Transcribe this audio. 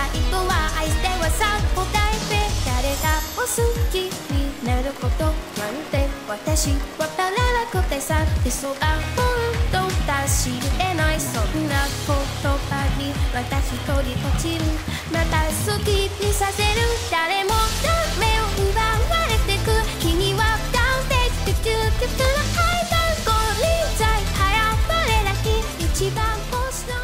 は愛してはさ答えて誰がお好きになることなんて私わからなくてさ理想が本当だ知り得ないそんな言葉に私取り落ちるまた好きにさせる誰もダメを奪われてく君はダウンでキュキュキュキュアイパーゴリンジャイ早まれなき一番星の